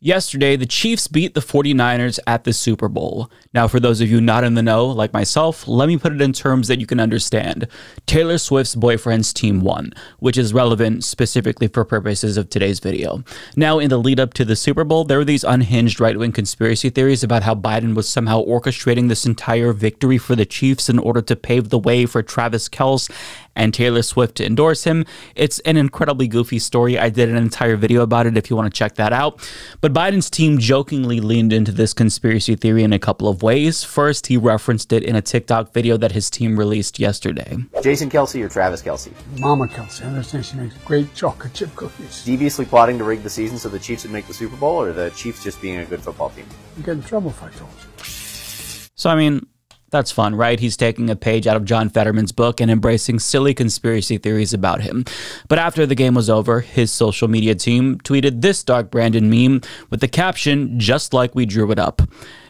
Yesterday, the Chiefs beat the 49ers at the Super Bowl. Now, for those of you not in the know, like myself, let me put it in terms that you can understand. Taylor Swift's boyfriend's team won, which is relevant specifically for purposes of today's video. Now, in the lead up to the Super Bowl, there were these unhinged right wing conspiracy theories about how Biden was somehow orchestrating this entire victory for the Chiefs in order to pave the way for Travis Kelce and Taylor Swift to endorse him. It's an incredibly goofy story. I did an entire video about it if you want to check that out. But Biden's team jokingly leaned into this conspiracy theory in a couple of ways. First, he referenced it in a TikTok video that his team released yesterday. Jason Kelce or Travis Kelce? Mama Kelce. I understand she makes great chocolate chip cookies. Deviously plotting to rig the season so the Chiefs would make the Super Bowl, or the Chiefs just being a good football team? You get in trouble if I told you. So, I mean, that's fun, right? He's taking a page out of John Fetterman's book and embracing silly conspiracy theories about him. But after the game was over, his social media team tweeted this Dark Brandon meme with the caption, just like we drew it up.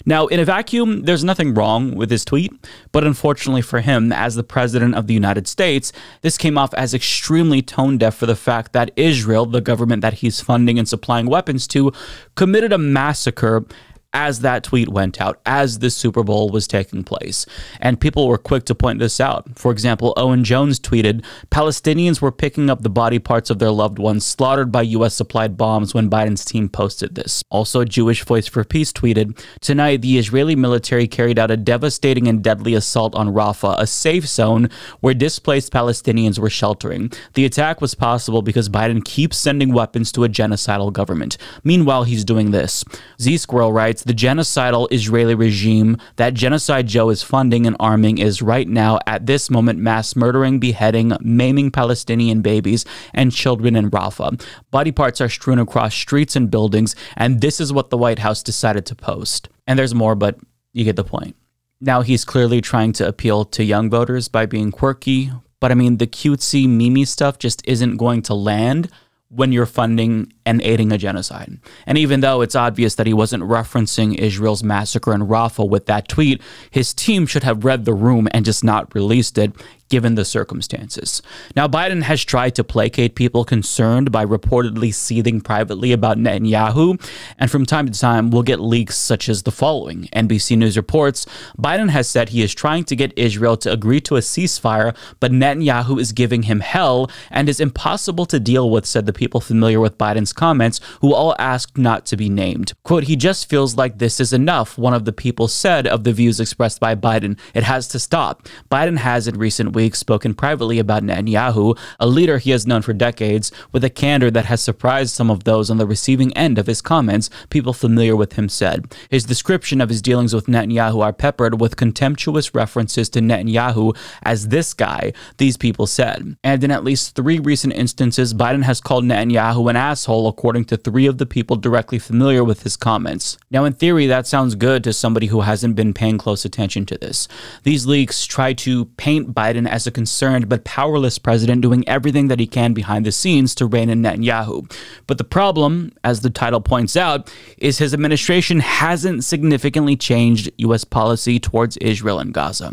Now, in a vacuum, there's nothing wrong with his tweet, but unfortunately for him, as the President of the United States, this came off as extremely tone deaf for the fact that Israel, the government that he's funding and supplying weapons to, committed a massacre as that tweet went out, as the Super Bowl was taking place. And people were quick to point this out. For example, Owen Jones tweeted Palestinians were picking up the body parts of their loved ones slaughtered by U.S. supplied bombs when Biden's team posted this. Also, Jewish Voice for Peace tweeted Tonight, the Israeli military carried out a devastating and deadly assault on Rafah, a safe zone where displaced Palestinians were sheltering. The attack was possible because Biden keeps sending weapons to a genocidal government. Meanwhile, he's doing this. Z Squirrel writes, the genocidal Israeli regime that Genocide Joe is funding and arming is right now, at this moment, mass murdering, beheading, maiming Palestinian babies and children in Rafah. Body parts are strewn across streets and buildings, and this is what the White House decided to post. And there's more, but you get the point. Now he's clearly trying to appeal to young voters by being quirky, but I mean, the cutesy, mimi stuff just isn't going to land when you're funding and aiding a genocide. And even though it's obvious that he wasn't referencing Israel's massacre in Rafah with that tweet, his team should have read the room and just not released it given the circumstances. Now, Biden has tried to placate people concerned by reportedly seething privately about Netanyahu, and from time to time, we'll get leaks such as the following. NBC News reports Biden has said he is trying to get Israel to agree to a ceasefire, but Netanyahu is giving him hell and is impossible to deal with, said the people familiar with Biden's comments, who all asked not to be named. Quote, he just feels like this is enough, one of the people said of the views expressed by Biden. It has to stop. Biden has in recent weeks spoken privately about Netanyahu, a leader he has known for decades, with a candor that has surprised some of those on the receiving end of his comments, people familiar with him said. His description of his dealings with Netanyahu are peppered with contemptuous references to Netanyahu as this guy, these people said. And in at least three recent instances, Biden has called Netanyahu an asshole, according to three of the people directly familiar with his comments. Now, in theory, that sounds good to somebody who hasn't been paying close attention to this. These leaks try to paint Biden as a concerned but powerless president doing everything that he can behind the scenes to rein in Netanyahu. But the problem, as the title points out, is his administration hasn't significantly changed U.S. policy towards Israel and Gaza.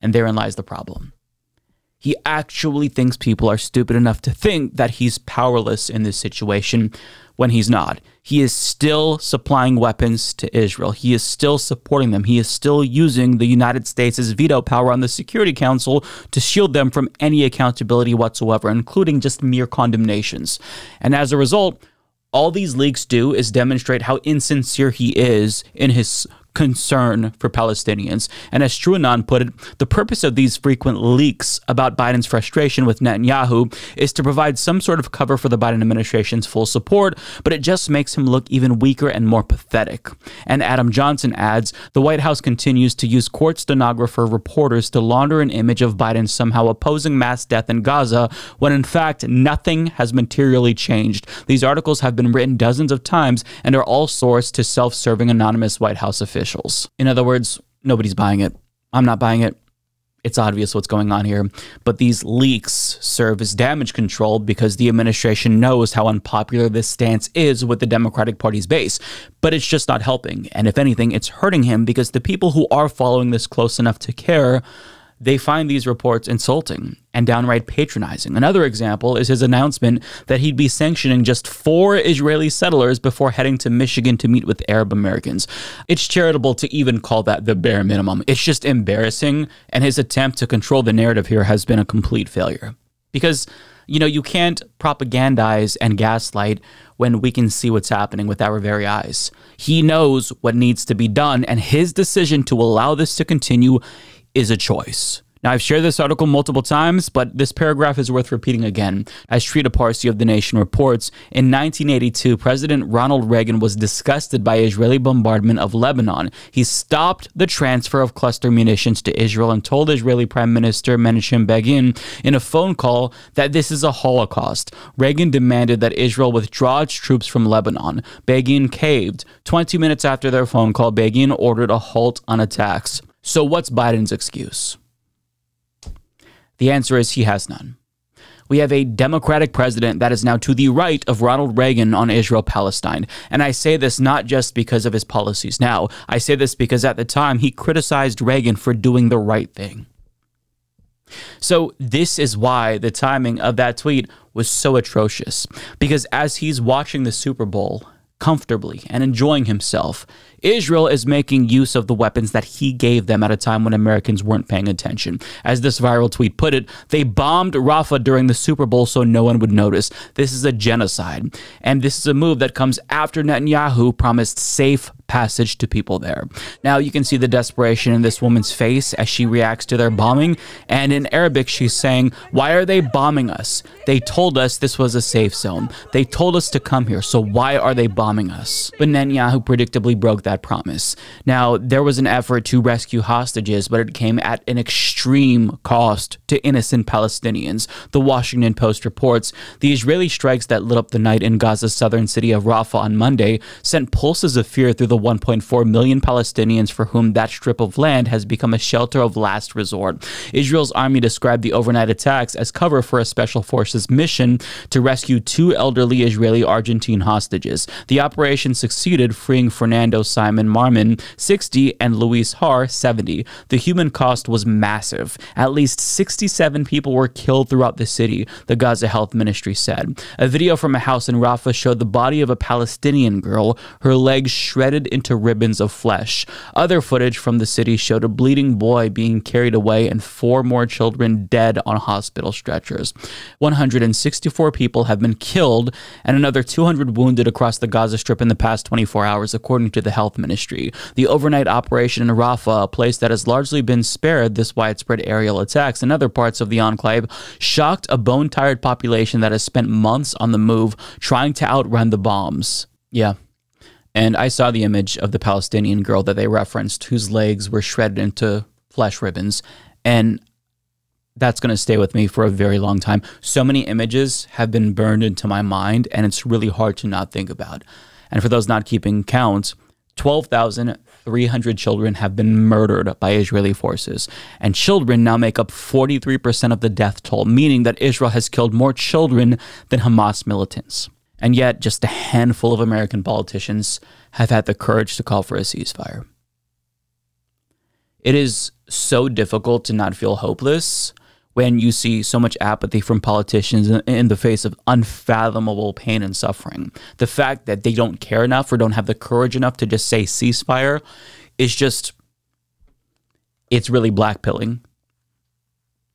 And therein lies the problem he actually thinks people are stupid enough to think that he's powerless in this situation when he's not. He is still supplying weapons to Israel. He is still supporting them. He is still using the United States' veto power on the Security Council to shield them from any accountability whatsoever, including just mere condemnations. And as a result, all these leaks do is demonstrate how insincere he is in his concern for Palestinians. And as Struanon put it, the purpose of these frequent leaks about Biden's frustration with Netanyahu is to provide some sort of cover for the Biden administration's full support, but it just makes him look even weaker and more pathetic. And Adam Johnson adds the White House continues to use court stenographer reporters to launder an image of Biden somehow opposing mass death in Gaza when in fact nothing has materially changed. These articles have been written dozens of times and are all sourced to self serving anonymous White House officials officials. In other words, nobody's buying it. I'm not buying it. It's obvious what's going on here. But these leaks serve as damage control because the administration knows how unpopular this stance is with the Democratic Party's base. But it's just not helping. And if anything, it's hurting him because the people who are following this close enough to care they find these reports insulting and downright patronizing. Another example is his announcement that he'd be sanctioning just four Israeli settlers before heading to Michigan to meet with Arab Americans. It's charitable to even call that the bare minimum. It's just embarrassing, and his attempt to control the narrative here has been a complete failure. Because you know, you can't propagandize and gaslight when we can see what's happening with our very eyes. He knows what needs to be done, and his decision to allow this to continue is a choice. Now, I've shared this article multiple times, but this paragraph is worth repeating again. As Trita Parsi of The Nation reports, in 1982, President Ronald Reagan was disgusted by Israeli bombardment of Lebanon. He stopped the transfer of cluster munitions to Israel and told Israeli Prime Minister Menachem Begin in a phone call that this is a Holocaust. Reagan demanded that Israel withdraw its troops from Lebanon. Begin caved. 20 minutes after their phone call, Begin ordered a halt on attacks. So, what's Biden's excuse? The answer is he has none. We have a Democratic president that is now to the right of Ronald Reagan on Israel Palestine. And I say this not just because of his policies now, I say this because at the time he criticized Reagan for doing the right thing. So, this is why the timing of that tweet was so atrocious. Because as he's watching the Super Bowl comfortably and enjoying himself, Israel is making use of the weapons that he gave them at a time when Americans weren't paying attention. As this viral tweet put it, they bombed Rafah during the Super Bowl so no one would notice. This is a genocide. And this is a move that comes after Netanyahu promised safe passage to people there. Now you can see the desperation in this woman's face as she reacts to their bombing. And in Arabic, she's saying, Why are they bombing us? They told us this was a safe zone. They told us to come here. So why are they bombing us? But Netanyahu predictably broke that that promise. Now, there was an effort to rescue hostages, but it came at an extreme cost to innocent Palestinians. The Washington Post reports the Israeli strikes that lit up the night in Gaza's southern city of Rafah on Monday sent pulses of fear through the 1.4 million Palestinians for whom that strip of land has become a shelter of last resort. Israel's army described the overnight attacks as cover for a special forces mission to rescue two elderly Israeli Argentine hostages. The operation succeeded, freeing Fernando Simon Marman 60 and Louis Har 70. The human cost was massive. At least 67 people were killed throughout the city, the Gaza Health Ministry said. A video from a house in Rafah showed the body of a Palestinian girl, her legs shredded into ribbons of flesh. Other footage from the city showed a bleeding boy being carried away and four more children dead on hospital stretchers. 164 people have been killed and another 200 wounded across the Gaza Strip in the past 24 hours, according to the health Health Ministry. The overnight operation in Rafah, a place that has largely been spared this widespread aerial attacks in other parts of the enclave, shocked a bone tired population that has spent months on the move trying to outrun the bombs. Yeah. And I saw the image of the Palestinian girl that they referenced, whose legs were shredded into flesh ribbons. And that's going to stay with me for a very long time. So many images have been burned into my mind, and it's really hard to not think about. And for those not keeping count, 12,300 children have been murdered by Israeli forces, and children now make up 43% of the death toll, meaning that Israel has killed more children than Hamas militants. And yet, just a handful of American politicians have had the courage to call for a ceasefire. It is so difficult to not feel hopeless when you see so much apathy from politicians in the face of unfathomable pain and suffering. The fact that they don't care enough or don't have the courage enough to just say ceasefire is just, it's really blackpilling,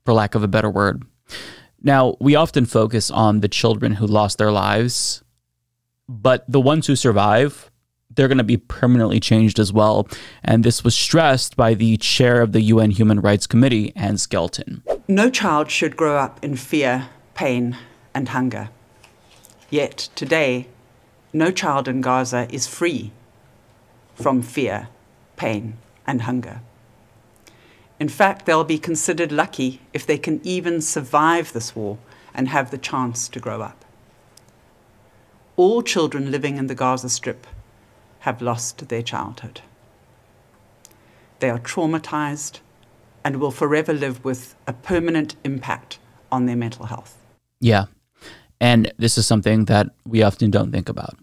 for lack of a better word. Now, we often focus on the children who lost their lives, but the ones who survive they're going to be permanently changed as well. And this was stressed by the chair of the UN Human Rights Committee, Ann Skelton. No child should grow up in fear, pain, and hunger. Yet today, no child in Gaza is free from fear, pain, and hunger. In fact, they'll be considered lucky if they can even survive this war and have the chance to grow up. All children living in the Gaza Strip have lost their childhood. They are traumatized and will forever live with a permanent impact on their mental health. Yeah. And this is something that we often don't think about.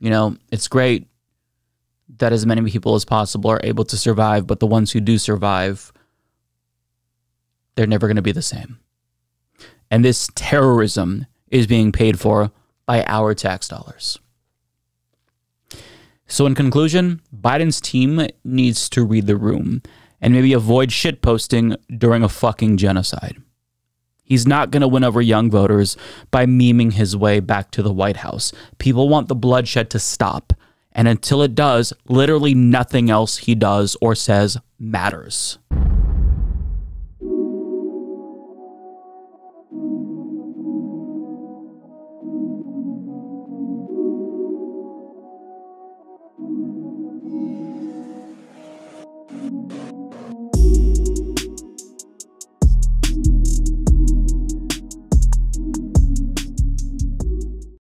You know, it's great that as many people as possible are able to survive, but the ones who do survive they're never going to be the same. And this terrorism is being paid for by our tax dollars. So, in conclusion, Biden's team needs to read the room and maybe avoid shitposting during a fucking genocide. He's not going to win over young voters by memeing his way back to the White House. People want the bloodshed to stop. And until it does, literally nothing else he does or says matters.